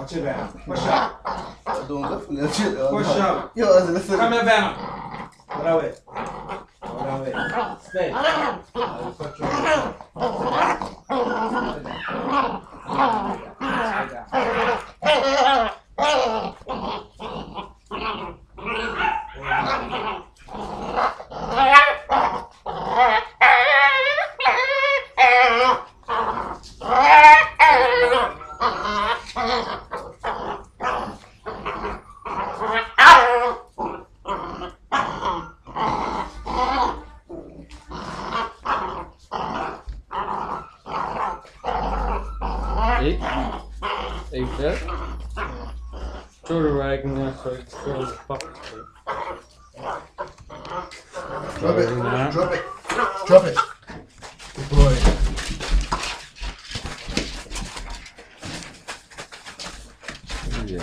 Facci bene. Push up. Dunque, le uccido. Push up. Io ho delle storie. Come bene. Bravo. Bravo. Stay. Faccio. Ik? Even. Sorry, waar ik me zo zo pak. Drop it. Ja. Drop it. Drop it. Good boy. Ja.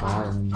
Fine.